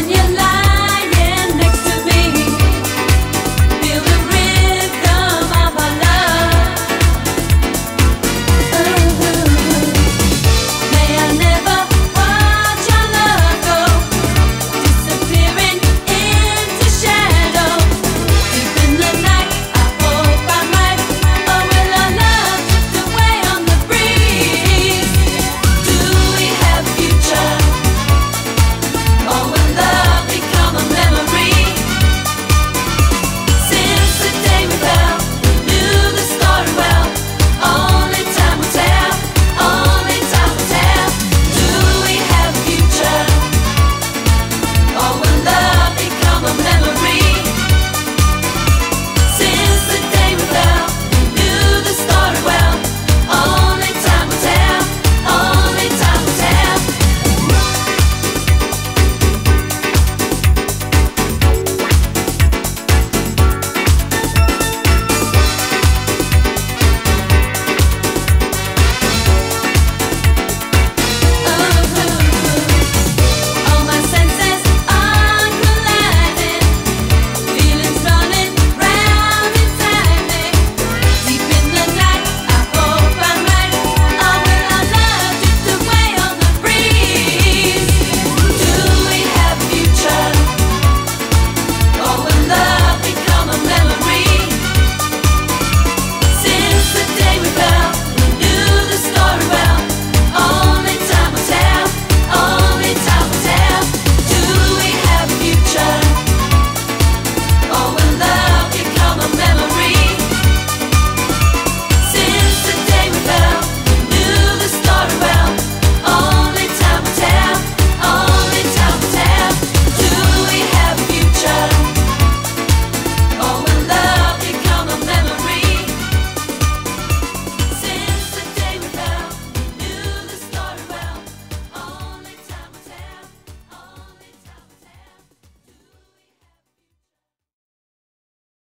when you like